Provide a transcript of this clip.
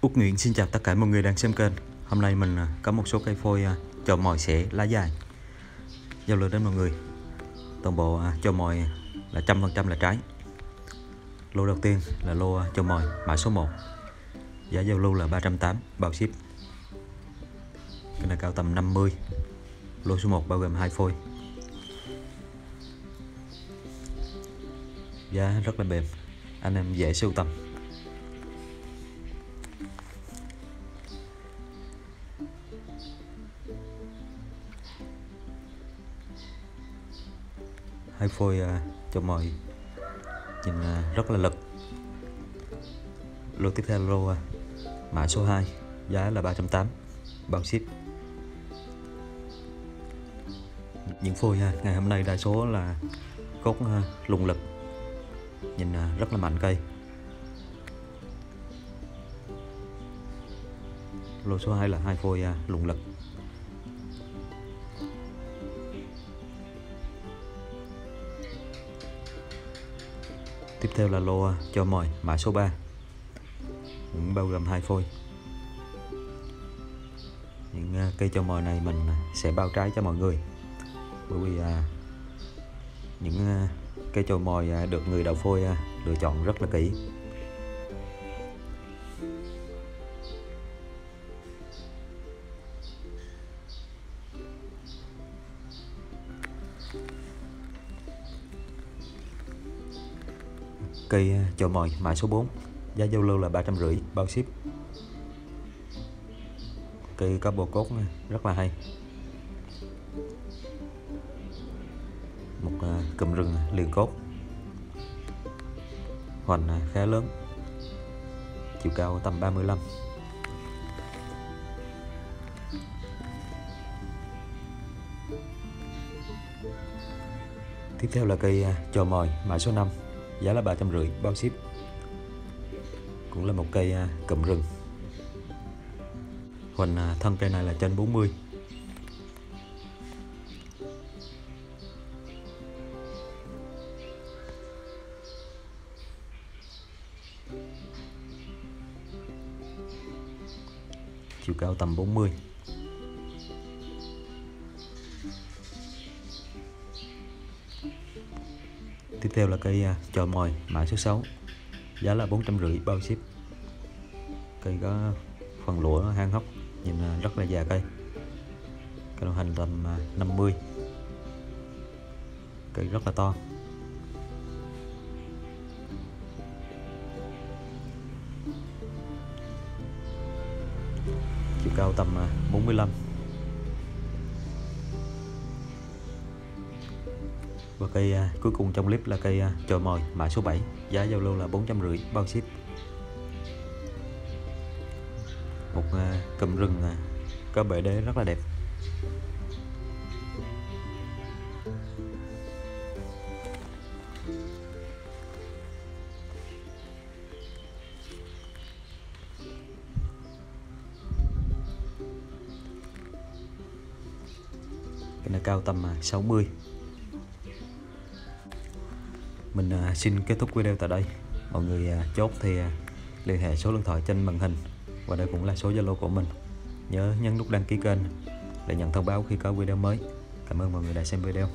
Út Nguyễn xin chào tất cả mọi người đang xem kênh. Hôm nay mình à, có một số cây phôi à, cho mồi sẽ lá dài. Giao lưu đến mọi người. Toàn bộ à, cho mồi là trăm phần trăm là trái. Lô đầu tiên là lô cho mồi mã số 1 Giá giao lưu là 380 bao ship. Cái này cao tầm 50 Lô số 1 bao gồm hai phôi. Giá rất là mềm Anh em dễ sưu tầm. Hai phôi uh, cho mồi nhìn uh, rất là lực. Lô tiếp theo lô uh, mã số 2 giá là 380 bao ship. Những phôi ha ngày hôm nay đa số là gốc uh, lùng lực. Nhìn uh, rất là mạnh cây. Lô số 2 là hai phôi uh, lùng lực. Tiếp theo là lô cho mồi mã số 3 cũng bao gồm hai phôi. Những à, cây cho mồi này mình à, sẽ bao trái cho mọi người. Bởi vì à, những cây cho mồi được người đầu phôi lựa chọn rất là kỹ. Cây à, mồi mã số 4 giá giao lưu là ba trăm rưỡi bao ship. Cây có bộ cốt à, rất là hay. Một à, cụm rừng à, liền cốt. Hoành khá lớn. Chiều cao tầm 35 Tiếp theo là cây trò mồi mã số 5 giá là ba trăm rưỡi, bao ship. Cũng là một cây à, cụm rừng. Hoành thân cây này là trên 40 chiều cao tầm 40 mươi. Tiếp theo là cây uh, à, mồi mã số 6 Giá là 450 bao ship. Cây có phần lụa hang hốc Nhìn à, rất là già cây. Cây đồng hành tầm à, 50 Cây rất là to. Chiều cao tầm uh, 45 Và cây uh, cuối cùng trong clip là cây à, uh, trồi mồi mã số 7 Giá giao lưu là 450 bao ship. Một uh, cụm rừng uh, có bể đế rất là đẹp. Cái này cao tầm 60 mình à, xin kết thúc video tại đây. Mọi người à, chốt thì à, liên hệ số điện thoại trên màn hình. Và đây cũng là số zalo của mình. Nhớ nhấn nút đăng ký kênh để nhận thông báo khi có video mới. Cảm ơn mọi người đã xem video.